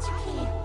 It's okay.